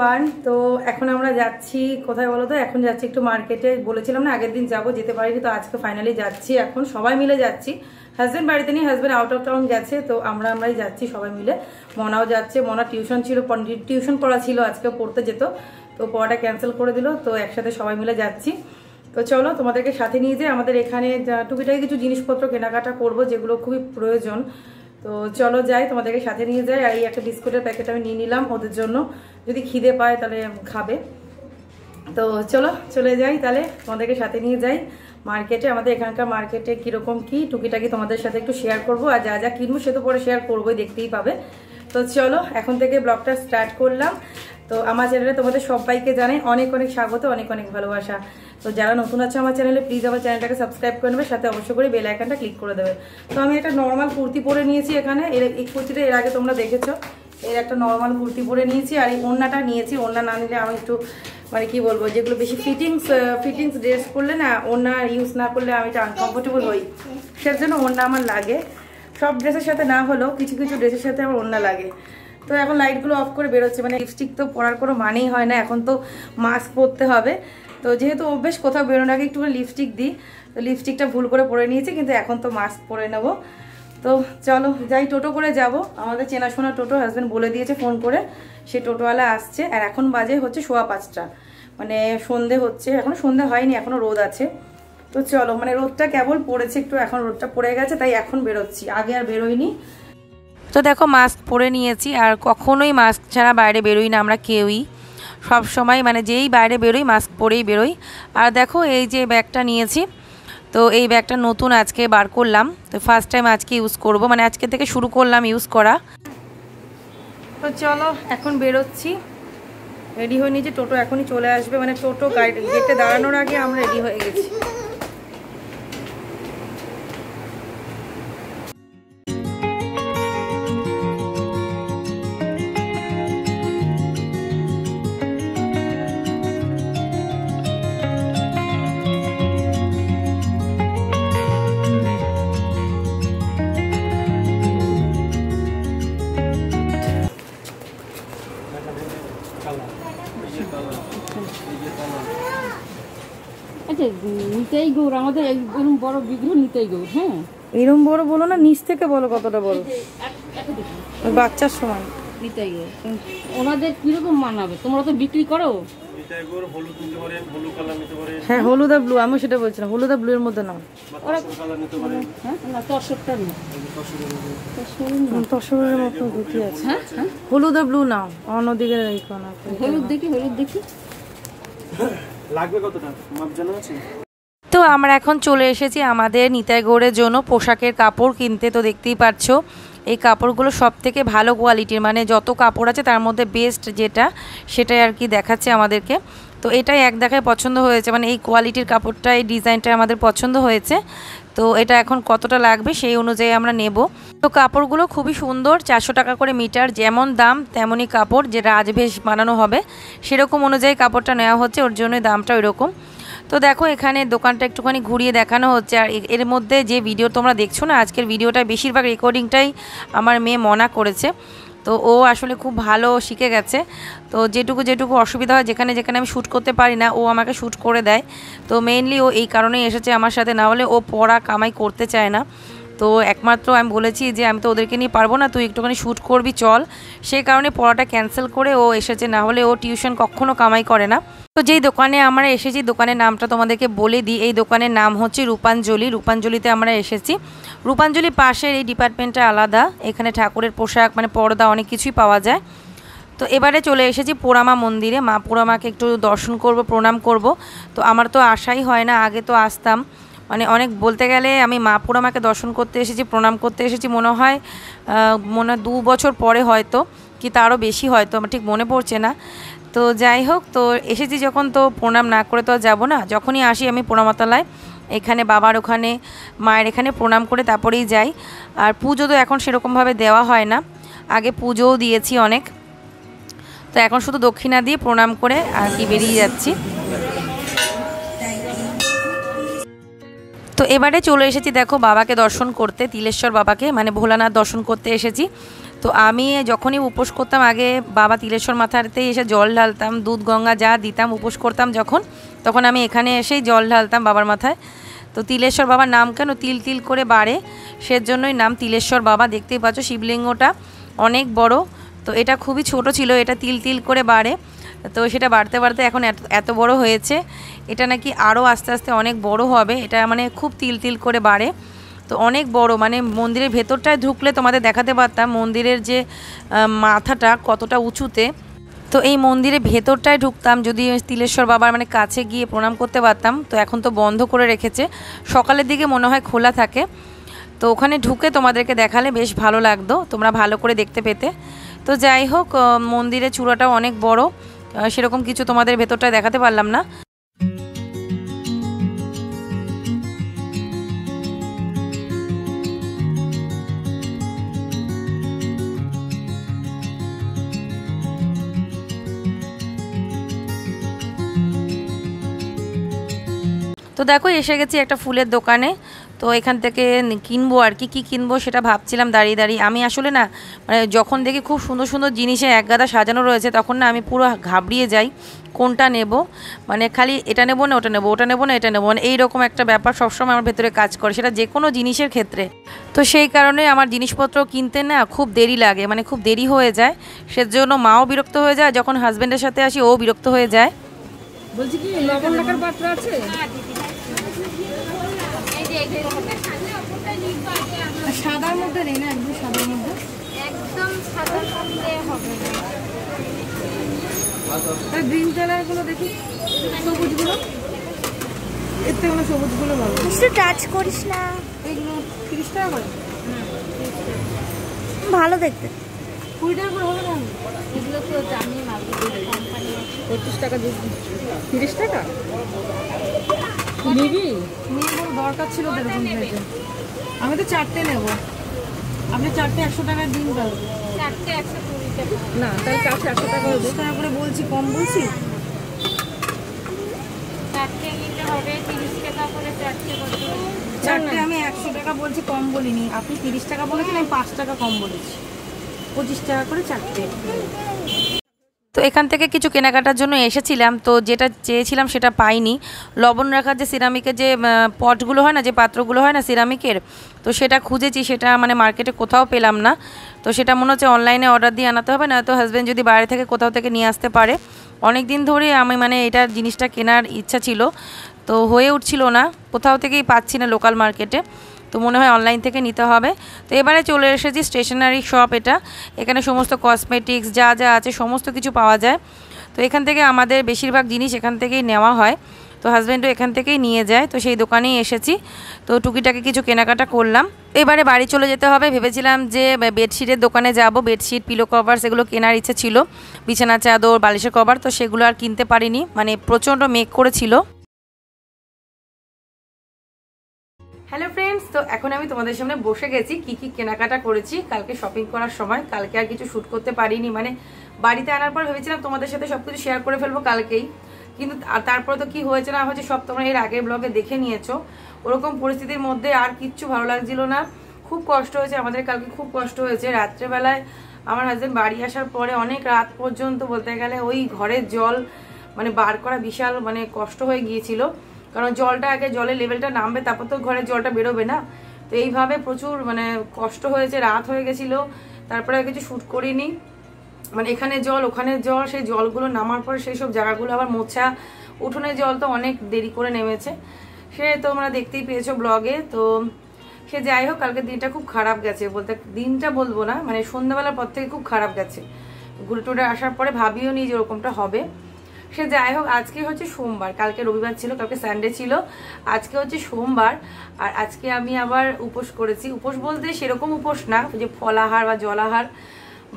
Everyone তো এখন আমরা যাচ্ছি, কোথায় বলো তো? এখন যাচ্ছি একটু মার্কেটে বলেছিলাম না, আগের দিন যাব, যেতে পারিনি, তো আজকে ফাইনালি যাচ্ছি এখন। সবাই মিলে যাচ্ছি। হাজব্যান্ড বাড়িতে নেই হাজব্যান্ড আউট অফ টাউন গেছে, তো আমরা আমরাই যাচ্ছি সবাই মিলে। মনাও যাচ্ছে, মনা টিউশন ছিল টিউশন পড়া ছিল, আজকে পড়তে যেত। তো পড়াটা ক্যান্সেল করে দিল, তো একসাথে সবাই মিলে যাচ্ছি। তো চলো, তোমাদেরকে সাথে নিয়ে যে আমাদের এখানে টুকিটাকি কিছু জিনিসপত্র কেনাকাটা করব, যেগুলো খুবই প্রয়োজন। তো চলো যাই, তোমাদেরকে সাথে নিয়ে যাই। আর এই একটা বিস্কুটের প্যাকেট আমি নিয়ে নিলাম ওদের জন্য। যদি খিদে পায় তাহলে খাবে। তো চলো, চলে যাই তাহলে। তোমাদেরকে সাথে নিয়ে যাই মার্কেটে। আমাদের এখানকার মার্কেটে কীরকম কি টুকিটাকি তোমাদের সাথে একটু শেয়ার করব। আর যা যা কিনবো সে তো পরে শেয়ার করবোই, দেখতেই পাবে। তো চলো, এখন থেকে ব্লগটা স্টার্ট করলাম। তো আমার চ্যানেলে তোমাদের সবাইকে জানাই অনেক অনেক স্বাগত, অনেক অনেক ভালোবাসা। তো যারা নতুন আছে আমার চ্যানেলে প্লিজ আমার চ্যানেলটাকে সাবস্ক্রাইব করে নেবে, সাথে অবশ্যই করে বেল আইকনটা ক্লিক করে দেবে। তো আমি একটা নর্মাল কুর্তি পরে নিয়েছি এখানে। এর, এই কুর্তিটা এর আগে তোমরা দেখেছ। এর একটা নর্মাল কুর্তি পরে নিয়েছি আর এই ওড়নাটা নিয়েছি। ওড়না না নিলে আমি একটু মানে কি বলব, যেগুলো বেশি ফিটিংস ফিটিংস ড্রেস করলে না ওড়না ইউজ না করলে আমি একটু আনকমফোর্টেবল হই। সের জন্য ওড়না আমার লাগে। সব ড্রেসের সাথে না হলেও কিছু কিছু ড্রেসের সাথে আমার ওড়না লাগে। তো এখন লাইটগুলো অফ করে বেরোচ্ছে। মানে লিপস্টিক তো পরার কোনো মানেই হয় না, এখন তো মাস্ক পরতে হবে। তো যেহেতু অভ্যেস, কোথাও বেরোনোর আগে একটু লিপস্টিক দিই। তো লিপস্টিকটা ভুল করে পরে নিয়েছি, কিন্তু এখন তো মাস্ক পরে নেব। তো চলো, যাই, টোটো করে যাব। আমাদের চেনাশোনা টোটো হাজব্যান্ড বলে দিয়েছে ফোন করে। সে টোটোওয়ালা আসছে। আর এখন বাজে হচ্ছে সোয়া পাঁচটা। মানে সন্ধে হচ্ছে। এখনও সন্ধে হয়নি এখনও রোদ আছে। তো চলো মানে রোদটা কেবল পড়েছে একটু, এখন রোদটা পড়ে গেছে, তাই এখন বেরোচ্ছি। আগে আর বেরোইনি। তো দেখো মাস্ক পরে নিয়েছি, আর কখনোই মাস্ক ছাড়া বাইরে বেরোই না আমরা কেউই। সব সময় মানে যেই বাইরে বেরোই মাস্ক পরেই বেরোই। আর দেখো এই যে ব্যাগটা নিয়েছি, তো এই ব্যাগটা নতুন আজকে বার করলাম। তো ফার্স্ট টাইম আজকে ইউজ করব মানে আজকে থেকে শুরু করলাম ইউজ করা। তো চলো, এখন বেরোচ্ছি। রেডি হয়ে নিয়েছি, টোটো এখনই চলে আসবে। মানে টোটো গাড়ি গেটে দাঁড়ানোর আগে আমরা রেডি হয়ে গেছি। গৌর আমাদের এরকম বড় বিগ্রহ নিতাই গৌর হ্যাঁ? এরম বড় বলো না নিচ থেকে বলো কতটা বড়? বাচ্চার সময় নিতাই গৌর ওনাদের কীরকম মানাবে? তোমরা তো বিক্রি করো? হ্যাঁ হলুদ আর ব্লু আমিও সেটা বলছিলাম হলুদ আর ব্লু এর মধ্যে নাও। হ্যাঁ? তসরের মতো ধুতি আছে। হ্যাঁ হ্যাঁ। হলুদ আর ব্লু নাও অন্যদিকে হলুদ দেখি হলুদ দেখি। লাগবে কতটা? মাপ জানা আছে? তো আমরা এখন চলে এসেছি আমাদের নিতাইগড়ের জন্য পোশাকের কাপড় কিনতে। তো দেখতেই পাচ্ছ, এই কাপড়গুলো সব থেকে ভালো কোয়ালিটির মানে যত কাপড় আছে তার মধ্যে বেস্ট যেটা, সেটাই আর কি দেখাচ্ছে আমাদেরকে। তো এটাই এক দেখায় পছন্দ হয়েছে মানে এই কোয়ালিটির কাপড়টা এই ডিজাইনটা আমাদের পছন্দ হয়েছে। তো এটা এখন কতটা লাগবে সেই অনুযায়ী আমরা নেব। তো কাপড়গুলো খুবই সুন্দর, চারশো টাকা করে মিটার, যেমন দাম তেমনই কাপড় যে রাজভেষ বানানো হবে, সেরকম অনুযায়ী কাপড়টা নেওয়া হচ্ছে, ওর জন্যই দামটা ওইরকম। তো দেখো, এখানে দোকানটা একটুখানি ঘুরিয়ে দেখানো হচ্ছে। আর এর মধ্যে যে ভিডিও তোমরা দেখছ না, আজকের ভিডিওটা বেশিরভাগ রেকর্ডিংটাই আমার মেয়ে মনা করেছে। তো ও আসলে খুব ভালো শিখে গেছে। তো যেটুকু যেটুকু অসুবিধা হয়, যেখানে যেখানে আমি শ্যুট করতে পারি না, ও আমাকে শ্যুট করে দেয়। তো মেইনলি ও এই কারণেই এসেছে আমার সাথে, না হলে ও পড়া কামাই করতে চায় না। তো একমাত্র আমি বলেছি যে আমি তো ওদেরকে নিয়ে পারব না, তুই একটুখানি শ্যুট করবি, চল। সেই কারণে পড়াটা ক্যান্সেল করে ও এসেছে, না হলে ও টিউশন কখনো কামাই করে না। তো যেই দোকানে আমরা এসেছি, দোকানের নামটা তোমাদেরকে বলে দিই। এই দোকানের নাম হচ্ছে রূপাঞ্জলি। রূপাঞ্জলিতে আমরা এসেছি। রূপাঞ্জলি পাশের এই ডিপার্টমেন্টটা আলাদা। এখানে ঠাকুরের পোশাক মানে পর্দা, অনেক কিছুই পাওয়া যায়। তো এবারে চলে এসেছি পোড়ামা মন্দিরে। মা পোড়ামাকে একটু দর্শন করব, প্রণাম করব। তো আমার তো আশাই হয় না, আগে তো আসতাম। মানে অনেক বলতে গেলে আমি মা পোড়ামাকে দর্শন করতে এসেছি, প্রণাম করতে এসেছি, মনে হয় মনে দু বছর পরে হয়তো, কি তারও বেশি হয়তো, আমার ঠিক মনে পড়ছে না। তো যাই হোক, তো এসেছি যখন, তো প্রণাম না করে তো যাব না। যখনই আসি আমি প্রণামতলায়, এখানে বাবার ওখানে, মায়ের এখানে প্রণাম করে তারপরেই যাই। আর পুজো তো এখন সেরকমভাবে দেওয়া হয় না, আগে পুজোও দিয়েছি অনেক। তো এখন শুধু দক্ষিণা দিয়ে প্রণাম করে আর কি বেরিয়ে যাচ্ছি। তো এবারে চলে এসেছি, দেখো, বাবাকে দর্শন করতে, তিলেশ্বর বাবাকে মানে ভোলানাথ দর্শন করতে এসেছি। তো আমি যখনই উপোস করতাম, আগে বাবা তিলেশ্বর মাথাতে এসে জল ঢালতাম, দুধ, গঙ্গা যা দিতাম, উপোস করতাম যখন, তখন আমি এখানে এসেই জল ঢালতাম বাবার মাথায়। তো তিলেশ্বর বাবার নাম কেন তিল তিল করে বাড়ে, সেজন্যই নাম তিলেশ্বর বাবা, দেখতেই পাচ্ছ শিবলিঙ্গটা অনেক বড়। তো এটা খুবই ছোট ছিল, এটা তিল তিল করে বাড়ে। তো সেটা বাড়তে বাড়তে এখন এত বড় হয়েছে। এটা নাকি আরও আস্তে আস্তে অনেক বড় হবে। এটা মানে খুব তিল তিল করে বাড়ে। তো অনেক বড় মানে মন্দিরের ভেতরটায় ঢুকলে তোমাদের দেখাতে পারতাম মন্দিরের যে মাথাটা কতটা উঁচুতে। তো এই মন্দিরের ভেতরটায় ঢুকতাম, যদি তিলেশ্বর বাবার মানে কাছে গিয়ে প্রণাম করতে পারতাম, তো এখন তো বন্ধ করে রেখেছে। সকালের দিকে মনে হয় খোলা থাকে। তো ওখানে ঢুকে তোমাদেরকে দেখালে বেশ ভালো লাগতো। তোমরা ভালো করে দেখতে পেতে। তো যাই হোক মন্দিরের চূড়াটাও অনেক বড়। সেরকম কিছু তোমাদের ভেতরটায় দেখাতে পারলাম না। তো দেখো এসে গেছি একটা ফুলের দোকানে। তো এখান থেকে কিনবো আর কি কী কিনবো সেটা ভাবছিলাম দাঁড়িয়ে দাঁড়িয়ে। আমি আসলে না মানে যখন দেখি খুব সুন্দর সুন্দর জিনিসে এক গাদা সাজানো রয়েছে তখন না আমি পুরো ঘাবড়িয়ে যাই কোনটা নেব? মানে খালি এটা নেব না ওটা নেব ওটা নেব না এটা নেব মানে এইরকম একটা ব্যাপার সবসময় আমার ভেতরে কাজ করে সেটা যে কোনো জিনিসের ক্ষেত্রে। তো সেই কারণে আমার জিনিসপত্র কিনতে না খুব দেরি লাগে মানে খুব দেরি হয়ে যায় সেজন্য মাও বিরক্ত হয়ে যায় যখন হাজব্যান্ডের সাথে আসি ও বিরক্ত হয়ে যায়। বলছি কি লবণ রাখার পাত্র আছে? সাদার মধ্যে নেই না একদম সাদার মধ্যে। একদম হবে না। গ্রিন কালারগুলো দেখি সবুজগুলো। এর থেকে মানে ভালো। একটু টাচ করিস না। এগুলো তিরিশ টাকা করে? ভালো দেখতে। কুড়ি টাকা করে হবে না? এগুলো তো জানি কোম্পানি পঁচিশ টাকা তিরিশ টাকা? নিবি? নিয়ে দরকার ছিল ভেজে আমি তো চারটে নেব। আপনি চারটে একশো টাকার দিন পাবো চারটে একশো কুড়ি টাকা। না তাহলে চারশো একশো টাকা দশ টাকা করে বলছি কম বলছি? চারটে নিতে হবে তিরিশ টাকা করে চারটে কত চারটে আমি একশো টাকা বলছি কম বলিনি। আপনি তিরিশ টাকা বলেছেন আমি পাঁচ টাকা কম বলেছি। পঁচিশ টাকা করে চারটে। তো এখান থেকে কিছু কেনাকাটার জন্য এসেছিলাম, তো যেটা চেয়েছিলাম সেটা পাইনি। লবণ রাখার যে সিরামিকের যে পটগুলো হয় না, যে পাত্রগুলো হয় না সিরামিকের, তো সেটা খুঁজেছি, সেটা মানে মার্কেটে কোথাও পেলাম না। তো সেটা মনে হচ্ছে অনলাইনে অর্ডার দিয়ে আনাতে হবে না তো হাজব্যান্ড যদি বাইরে থেকে কোথাও থেকে নিয়ে আসতে পারে। অনেক দিন ধরে আমি মানে এটা জিনিসটা কেনার ইচ্ছা ছিল, তো হয়ে উঠছিল না, কোথাও থেকেই পাচ্ছি না লোকাল মার্কেটে তো মনে হয় অনলাইন থেকে নিতে হবে। তো এবারে চলে এসেছি স্টেশনারি শপ এটা। এখানে সমস্ত কসমেটিক্স যা যা আছে সমস্ত কিছু পাওয়া যায়। তো এখান থেকে আমাদের বেশিরভাগ জিনিস এখান থেকেই নেওয়া হয়। তো হাজব্যান্ডও এখান থেকেই নিয়ে যায়। তো সেই দোকানেই এসেছি। তো টুকিটাকে কিছু কেনাকাটা করলাম। এবারে বাড়ি চলে যেতে হবে। ভেবেছিলাম যে বেডশিটের দোকানে যাব। বেডশিট পিলো কভার সেগুলো কেনার ইচ্ছে ছিল। বিছানা, চাদর, বালিশের কভার তো সেগুলো আর কিনতে পারিনি। মানে প্রচণ্ড মেঘ করেছিল। হ্যালো ফ্রেন্ডস তো এখন আমি তোমাদের সামনে বসে গেছি, কি কি কেনাকাটা করেছি, কালকে শপিং করার সময়, কালকে আর কিছু শ্যুট করতে পারিনি মানে বাড়িতে আনার পর ভেবেছিলাম তোমাদের সাথে সবকিছু শেয়ার করে ফেলব কালকেই, কিন্তু তারপরে তো কি হয়েছে না হয়েছে সব তোমরা এর আগের ব্লগে দেখে নিয়েছো। ওরকম পরিস্থিতির মধ্যে আর কিচ্ছু ভালো লাগছিল না, খুব কষ্ট হয়েছে, আমাদের কালকে খুব কষ্ট হয়েছে। রাত্রেবেলায় আমার হাজব্যান্ড বাড়ি আসার পরে অনেক রাত পর্যন্ত বলতে গেলে ওই ঘরের জল মানে বার করা বিশাল মানে কষ্ট হয়ে গিয়েছিল। কারণ জলটা আগে জলের লেভেলটা নামবে, তারপর তো ঘরের জলটা বেরোবে না। তো এইভাবে প্রচুর মানে কষ্ট হয়েছে, রাত হয়ে গেছিল, তারপরে কিছু শ্যুট করিনি। মানে এখানে জল, ওখানে জল, সেই জলগুলো নামার পর সেই সব জায়গাগুলো আবার মোছা, উঠোনের জল তো অনেক দেরি করে নেমেছে। সে তোমরা দেখতেই পেয়েছ ব্লগে। তো সে যাই হোক কালকে দিনটা খুব খারাপ গেছে বলতে, দিনটা বলব না মানে সন্ধ্যাবেলার পর থেকে খুব খারাপ গেছে। ঘুরে টুরে আসার পরে ভাবিও নি যে ওরকমটা হবে। সে যাই হোক, আজকে হচ্ছে সোমবার। কালকে রবিবার ছিল, কালকে সানডে ছিল। আজকে হচ্ছে সোমবার। আর আজকে আমি আবার উপোস করেছি। উপোস বলতে সেরকম উপোস না যে ফলাহার বা জলাহার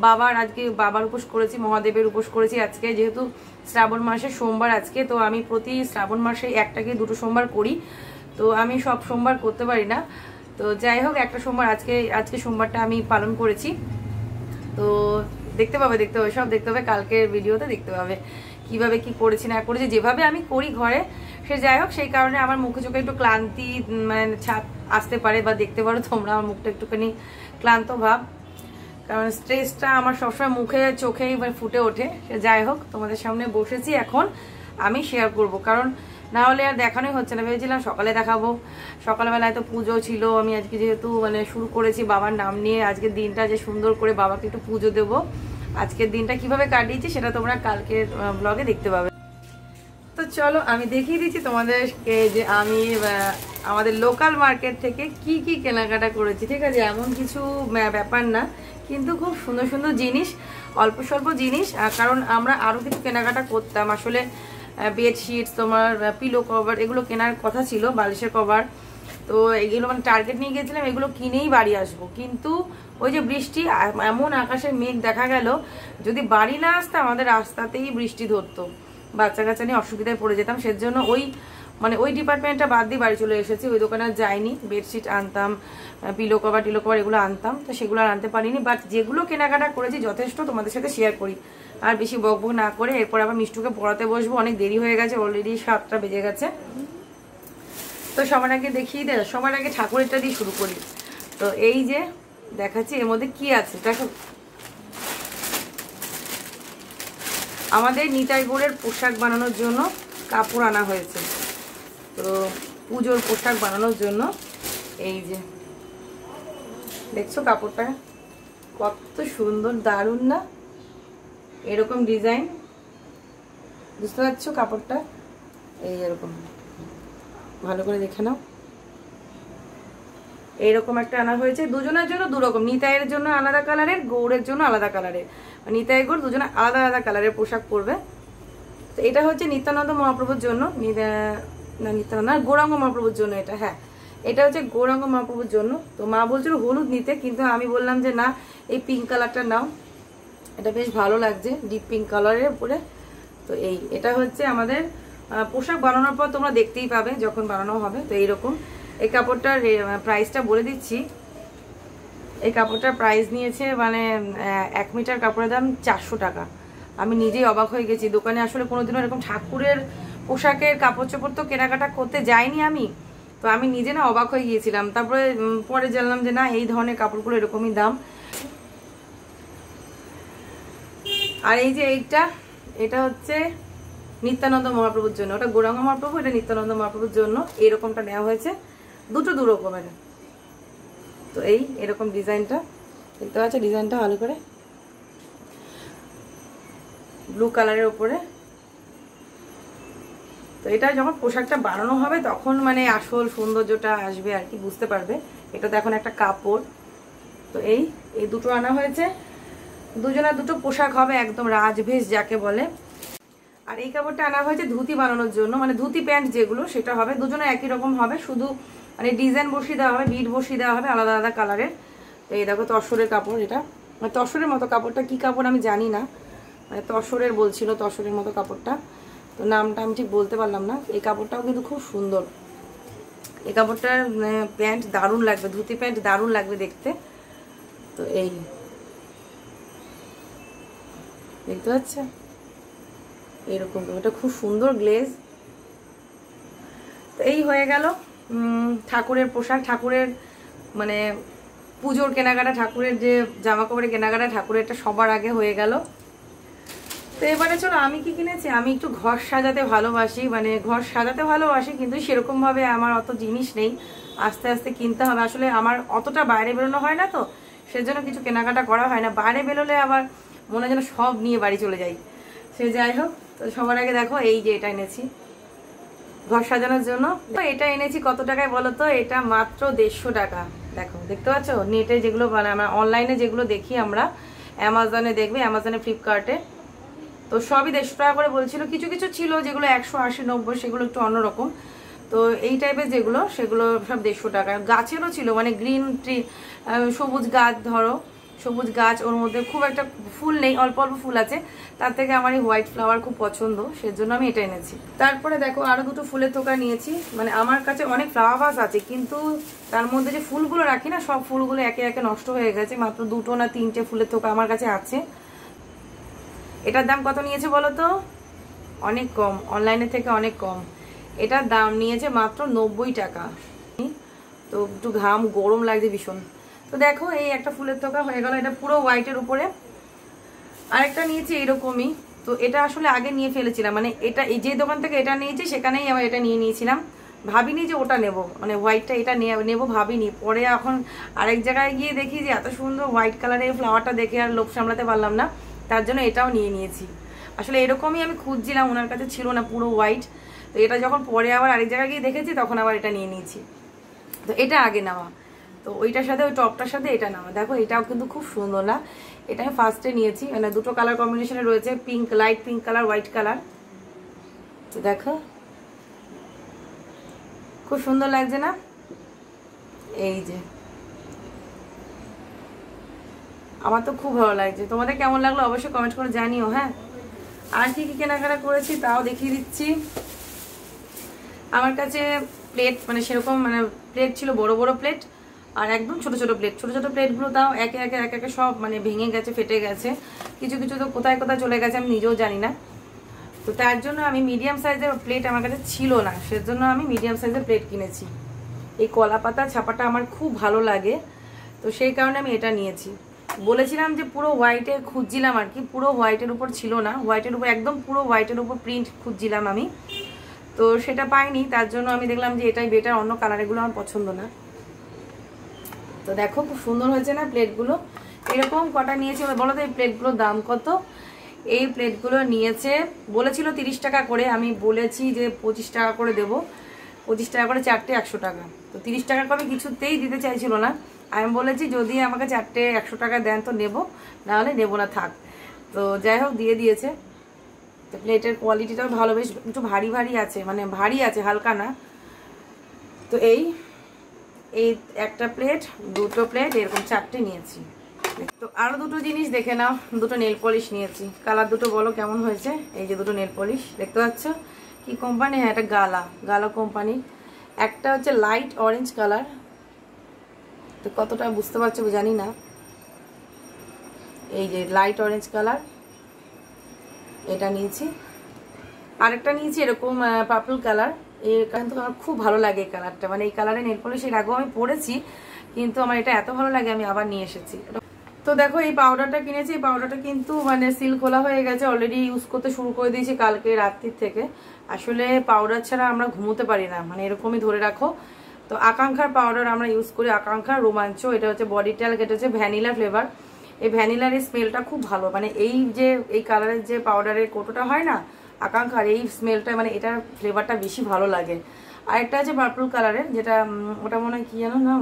বাবার আজকে, বাবার উপোস করেছি, মহাদেবের উপোস করেছি। আজকে যেহেতু শ্রাবণ মাসে সোমবার আজকে, তো আমি প্রতি শ্রাবণ মাসে একটা কি দুটো সোমবার করি। তো আমি সব সোমবার করতে পারি না। তো যাই হোক, একটা সোমবার আজকে আজকে সোমবারটা আমি পালন করেছি। তো দেখতে পাবে দেখতে পাবে, সব দেখতে পাবে, কালকের ভিডিওতে দেখতে পাবে। কীভাবে কি করেছি, না করেছি, যেভাবে আমি করি ঘরে, সে যাই হোক, সেই কারণে আমার মুখে চোখে একটু ক্লান্তি মানে ছাপ আসতে পারে বা দেখতে পারো তোমরা, আমার মুখটা একটুখানি ক্লান্ত ভাব। কারণ স্ট্রেসটা আমার সবসময় মুখে চোখেই মানে ফুটে ওঠে। সে যাই হোক, তোমাদের সামনে বসেছি এখন, আমি শেয়ার করব। কারণ না হলে আর দেখানোই হচ্ছে না, ভেবেছিলাম সকালে দেখাবো। সকালবেলায় তো পুজো ছিল, আমি আজকে যেহেতু মানে শুরু করেছি বাবার নাম নিয়ে, আজকের দিনটা যে সুন্দর করে বাবাকে একটু পুজো দেবো। আজকের দিনটা কীভাবে কাটিয়েছি সেটা তোমরা কালকের ব্লগে দেখতে পাবে। তো চলো, আমি দেখিয়ে দিচ্ছি তোমাদেরকে যে আমি আমাদের লোকাল মার্কেট থেকে কি কি কেনাকাটা করেছি। ঠিক আছে, এমন কিছু ব্যাপার না, কিন্তু খুব সুন্দর সুন্দর জিনিস, অল্প স্বল্প জিনিস কারণ আমরা আরও কিছু কেনাকাটা করতাম। আসলে বেডশিট তোমার পিলো কভার এগুলো কেনার কথা ছিল, বালিশের কভার তো এগুলো মানে টার্গেট নিয়ে গেছিলাম, এগুলো কিনেই বাড়ি আসব। কিন্তু ওই যে বৃষ্টি এমন আকাশে মেঘ দেখা গেল, যদি বাড়ি না আসতে আমাদের রাস্তাতেই বৃষ্টি ধরতো। বাচ্চা কাচ্চা নিয়ে অসুবিধায় পড়ে যেতাম, সেজন্য ওই মানে ওই ডিপার্টমেন্টটা বাদ দিয়ে বাড়ি চলে এসেছি, ওই দোকানে যাইনি। বেডশিট আনতাম পিলো কভার টিলো কভার এগুলো আনতাম, তো সেগুলো আর আনতে পারিনি বাট যেগুলো কেনাকাটা করেছি যথেষ্ট তোমাদের সাথে শেয়ার করি। আর বেশি বক বক না করে এরপর আবার মিষ্টুকে পড়াতে বসবো, অনেক দেরি হয়ে গেছে অলরেডি সাতটা বেজে গেছে। তো সবার আগে দেখিয়ে দে, সবার আগে ঠাকুরেরটা দিয়ে শুরু করি। তো এই যে দেখাচ্ছি, এর মধ্যে কি আছে? দেখো। আমাদের নিতাই গোড়ের পোশাক বানানোর জন্য কাপড় আনা হয়েছে। তো পুজোর পোশাক বানানোর জন্য এই যে, দেখছ কাপড়টা? কত সুন্দর, দারুণ না? এরকম ডিজাইন। বুঝতে পারছ কাপড়টা? এই এরকম। ভালো করে দেখে নাও। এইরকম একটা আনা হয়েছে। দুজনের জন্য দুরকম। নিতাইয়ের জন্য আলাদা কালারের, গৌড়ের জন্য আলাদা কালারের। নিতাই গৌড় দুজনে আলাদা আলাদা কালারের পোশাক পরবে। তো এটা হচ্ছে নিত্যানন্দ মহাপ্রভুর জন্য। না, নিত্যানন্দ না, গৌরাঙ্গ মহাপ্রভুর জন্য এটা হ্যাঁ। এটা হচ্ছে গৌরাঙ্গ মহাপ্রভুর জন্য। তো মা বলছিল হলুদ নিতে, কিন্তু আমি বললাম যে না, এই পিঙ্ক কালারটা নাও। এটা বেশ ভালো লাগছে ডিপ পিঙ্ক কালারের উপরে। তো এই, এটা হচ্ছে আমাদের পোশাক বানানোর পর তোমরা দেখতেই পাবে যখন বানানো হবে। তো এইরকম। এই কাপড়টার প্রাইসটা বলে দিচ্ছি। এই কাপড়টার প্রাইস নিয়েছে মানে এক মিটার কাপড়ের দাম চারশো টাকা। আমি নিজেই অবাক হয়ে গেছি। দোকানে আসলে কোনোদিনও এরকম ঠাকুরের পোশাকের কাপড় চোপড় তো কেনাকাটা করতে যাইনি আমি। তো আমি নিজে না অবাক হয়ে গিয়েছিলাম। তারপরে পরে জানলাম যে না, এই ধরনের কাপড়গুলো এরকমই দাম। আর এই যে এইটা, এটা হচ্ছে নিত্যানন্দ মহাপ্রভুর জন্য। ওটা গৌরাঙ্গ মহাপ্রভু, এটা নিত্যানন্দ মহাপ্রভুর জন্য। এরকমটা নেওয়া হয়েছে। দুটো দু রকমের। তো এই, এরকম ডিজাইনটা। দেখতে পাচ্ছ, ডিজাইনটা ভালো করে। ব্লু কালারের ওপরে। তো এটা যখন পোশাকটা বানানো হবে, তখন মানে আসল সৌন্দর্যটা আসবে আর কি, বুঝতে পারবে। এটা তো এখন একটা কাপড়। তো এই এই দুটো আনা হয়েছে। দুজনের দুটো পোশাক হবে একদম রাজভেষ যাকে বলে। আর এই কাপড়টা আনা হয়েছে ধুতি বানানোর জন্য। মানে ধুতি প্যান্ট যেগুলো, সেটা হবে। দুজনে একই রকম হবে। শুধু মানে ডিজাইন বসিয়ে দেওয়া হবে বিট বসিয়ে দেওয়া হবে আলাদা আলাদা কালারের তো এই দেখো তসরের কাপড় এটা। মানে তসরের মতো কাপড়টা কি কাপড় আমি জানি না। মানে তসরের বলছিল তসরের মতো কাপড়টা। তো নামটা আমি ঠিক বলতে পারলাম না। এই কাপড়টাও কিন্তু খুব সুন্দর। এই কাপড়টার প্যান্ট দারুণ লাগবে, ধুতি প্যান্ট দারুণ লাগবে দেখতে। তো এই। দেখতে পাচ্ছ? এরকম, এটা খুব সুন্দর গ্লেজ তো এই হয়ে গেল। ঠাকুরের পোশাক, ঠাকুরের মানে পুজোর কেনাকাটা, ঠাকুরের যে জামা কাপড়ের কেনাকাটা, ঠাকুরেরটা সবার আগে হয়ে গেল। তো এবারে চলো, আমি কি কিনেছি? আমি একটু ঘর সাজাতে ভালোবাসি মানে ঘর সাজাতে ভালোবাসি, কিন্তু সেরকমভাবে আমার অত জিনিস নেই। আস্তে আস্তে কিনতে হবে। আসলে আমার অতটা বাইরে বেরোনো হয় না তো, সেজন্য কিছু কেনাকাটা করা হয় না। বাইরে বেরোলে আবার মনে যেন সব নিয়ে বাড়ি চলে যাই। সে যাই হোক, তো সবার আগে দেখো, এই যে এটা এনেছি। ঘর সাজানোর জন্য। এটা এনেছি কত টাকায় বলো তো? এটা মাত্র দেড়শো টাকা। দেখো, দেখতে পাচ্ছ? নেটে যেগুলো মানে আমরা অনলাইনে যেগুলো দেখি আমরা অ্যামাজনে দেখবে অ্যামাজনে ফ্লিপকার্টে তো সবই দেড়শো টাকা করে বলছিল। কিছু কিছু ছিল যেগুলো একশো, আশি, নব্বই, সেগুলো একটু অন্যরকম। তো এই টাইপের যেগুলো, সেগুলো সব দেড়শো টাকা। গাছেরও ছিল মানে গ্রিন ট্রি সবুজ গাছ ধরো। সবুজ গাছ, ওর মধ্যে খুব একটা ফুল নেই, অল্প অল্প ফুল আছে। তার থেকে আমার এই হোয়াইট ফ্লাওয়ার খুব পছন্দ, সেজন্য আমি এটা এনেছি। তারপরে দেখো, আরও দুটো ফুলের থোকা নিয়েছি। মানে আমার কাছে অনেক ফ্লাওয়ার ভাস আছে, কিন্তু তার মধ্যে যে ফুলগুলো রাখি না, সব ফুলগুলো একে একে নষ্ট হয়ে গেছে। মাত্র দুটো না তিনটে ফুলের থোকা আমার কাছে আছে। এটার দাম কত নিয়েছে বলো তো? অনেক কম অনলাইনে থেকে অনেক কম। এটার দাম নিয়েছে মাত্র নব্বই টাকা। তো একটু ঘাম গরম লাগছে ভীষণ। তো দেখো, এই একটা ফুলের তোকা হয়ে গেল, এটা পুরো হোয়াইটের উপরে। আরেকটা নিয়েছি এরকমই। তো এটা আসলে আগে নিয়ে ফেলেছিলাম মানে এটা এই যে দোকান থেকে এটা নিয়েছি, সেখানেই আবার এটা নিয়ে নিয়েছিলাম। ভাবিনি যে ওটা নেব মানে হোয়াইটটা এটা নেব ভাবিনি। পরে এখন আরেক জায়গায় গিয়ে দেখি যে এত সুন্দর হোয়াইট কালারের ফ্লাওয়ারটা দেখে আর লোভ সামলাতে পারলাম না, তার জন্য এটাও নিয়ে নিয়েছি। আসলে এরকমই আমি খুঁজছিলাম, ওনার কাছে ছিল না পুরো হোয়াইট তো এটা যখন পরে আবার আরেক জায়গায় গিয়ে দেখেছি, তখন আবার এটা নিয়ে নিয়েছি। তো এটা আগে নেওয়া। তো ওইটার সাথে, ওই টপটার সাথে এটা নেওয়া দেখো, এটাও কিন্তু খুব সুন্দর না? এটা আমি ফার্স্টে নিয়েছি। মানে দুটো কালার কম্বিনেশনে রয়েছে pink light pink colour white colour তো দেখো, খুব সুন্দর লাগছে না? এই যে। আমার তো খুব ভালো লাগছে। তোমাদের কেমন লাগল অবশ্যই কমেন্ট করে জানিও হ্যাঁ? আর কি কি কেনাকাটা করেছি তাও দেখিয়ে দিচ্ছি। আমার কাছে প্লেট মানে সেরকম মানে প্লেট ছিল বড় বড় প্লেট আর একদম ছোট ছোট প্লেট ছোট ছোট প্লেটগুলো তাও একে একে এক একে সব মানে ভেঙে গেছে, ফেটে গেছে। কিছু কিছু তো কোথায় কোথায় চলে গেছে আমি নিজেও জানি না। তো তার জন্য আমি মিডিয়াম সাইজের প্লেট আমার কাছে ছিল না। সেজন্য আমি মিডিয়াম সাইজের প্লেট কিনেছি। এই কলা পাতা, ছাপাটা আমার খুব ভালো লাগে। তো সেই কারণে আমি এটা নিয়েছি। বলেছিলাম যে পুরো হোয়াইটে খুঁজছিলাম আর কি, পুরো হোয়াইটের উপর ছিল না। হোয়াইটের উপর একদম পুরো হোয়াইটের উপর প্রিন্ট খুঁজছিলাম আমি। তো সেটা পাইনি, তার জন্য আমি দেখলাম যে এটাই বেটার অন্য কালারেগুলো আমার পছন্দ না। তো দেখো খুব সুন্দর হয়েছে না প্লেটগুলো? এরকম কটা নিয়েছে? বলো তো এই প্লেটগুলোর দাম কত? এই প্লেটগুলো নিয়েছে, বলেছিল তিরিশ টাকা করে, আমি বলেছি যে পঁচিশ টাকা করে দেব। পঁচিশ টাকা করে চারটে একশো টাকা। তো তিরিশ টাকা করে কিছুতেই দিতে চাইছিল না। আমি বলেছি যদি আমাকে চারটে একশো টাকা দেন তো নেব, নাহলে নেব না, থাক। তো যাই হোক, দিয়ে দিয়েছে। তো প্লেটের কোয়ালিটিটাও ভালো, বেশ একটু ভারী ভারী আছে মানে ভারী আছে, হালকা না। তো এই এই একটা প্লেট দুটো প্লেট এরকম চারটে নিয়েছি। তো আরও দুটো জিনিস দেখে নাও, দুটো নেল পলিশ নিয়েছি। কালার দুটো বলো কেমন হয়েছে? এই যে দুটো নেল পলিশ দেখতে পাচ্ছ? কি কোম্পানি হ্যাঁ এটা গালা গালা কোম্পানি একটা হচ্ছে লাইট অরেঞ্জ কালার তো কতটা বুঝতে পারছ জানি না। এই যে লাইট অরেঞ্জ কালার এটা নিয়েছি। আরেকটা নিয়েছি এরকম পার্পল কালার এই কিন্তু আমার খুব ভালো লাগে এই কালারটা মানে এই কালারে নেল পলিশ এর আগেও আমি পরেছি, কিন্তু আমার এটা এত ভালো লাগে, আমি আবার নিয়ে এসেছি। তো দেখো, এই পাউডারটা কিনেছি, এই পাউডারটা কিন্তু মানে সিল খোলা হয়ে গেছে অলরেডি ইউজ করতে শুরু করে দিয়েছি কালকে রাত্রির থেকে। আসলে পাউডার ছাড়া আমরা ঘুমোতে পারি না মানে এরকমই ধরে রাখো। তো আকাঙ্ক্ষার পাউডার আমরা ইউজ করি আকাঙ্ক্ষার রোমাঞ্চ, এটা হচ্ছে বডি ট্যালক এটা হচ্ছে ভ্যানিলা ফ্লেভার এই ভ্যানিলার স্মেলটা খুব ভালো মানে এই যে, এই কালারের যে পাউডারের কোটোটা হয় না আকাঙ্ক্ষার এই স্মেলটা মানে এটার ফ্লেভারটা বেশি ভালো লাগে। আর একটা আছে পার্পল কালারের যেটা ওটা মনে হয় কী জানো না,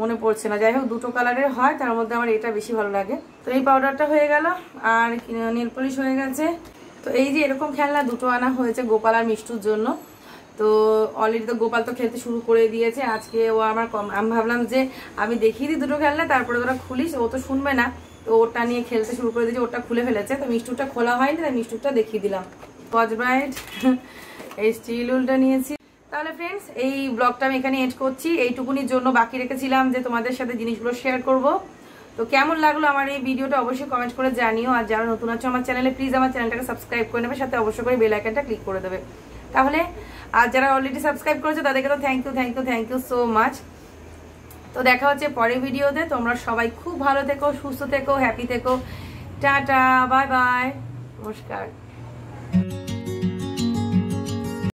মনে পড়ছে না। যাই হোক, দুটো কালারের হয়, তার মধ্যে আমার এটা বেশি ভালো লাগে। তো এই পাউডারটা হয়ে গেল, আর নীল পলিশ হয়ে গেছে। তো এই যে এরকম খেলনা দুটো আনা হয়েছে গোপাল আর মিষ্টুর জন্য। তো অলরেডি তো গোপাল তো খেলতে শুরু করে দিয়েছে। আজকে ও আমার কম আমি ভাবলাম যে, আমি দেখিয়ে দিই দুটো খেলনা, তারপরে ওরা খুলিস, ও তো শুনবে না। তো ওটা নিয়ে খেলতে শুরু করে দিয়েছে, ওটা খুলে ফেলেছে। তো মিষ্টুরটা খোলা হয়নি, তাই মিষ্টুরটা দেখিয়ে দিলাম। স্কচ ব্রাইট এই স্টিল উলটা নিয়েছি। তাহলে ফ্রেন্ডস এই ব্লগটা আমি এখানে এড করছি। এইটুকুনির জন্য বাকি রেখেছিলাম যে তোমাদের সাথে জিনিসগুলো শেয়ার করব। তো কেমন লাগল আমার এই ভিডিওটা অবশ্যই কমেন্ট করে জানিও। আর যারা নতুন আছো আমার চ্যানেলে প্লিজ আমার চ্যানেলটাকে সাবস্ক্রাইব করে নেবে, সাথে অবশ্যই করে বেল আইকনটা ক্লিক করে দেবে। তাহলে, আর যারা অলরেডি সাবস্ক্রাইব করেছ, তাদেরকে তো thank you thank you thank you so much তো দেখা হচ্ছে পরের ভিডিওতে। তোমরা সবাই খুব ভালো থেকো, সুস্থ থেকো হ্যাপি থেকো। টাটা বাই বাই নমস্কার।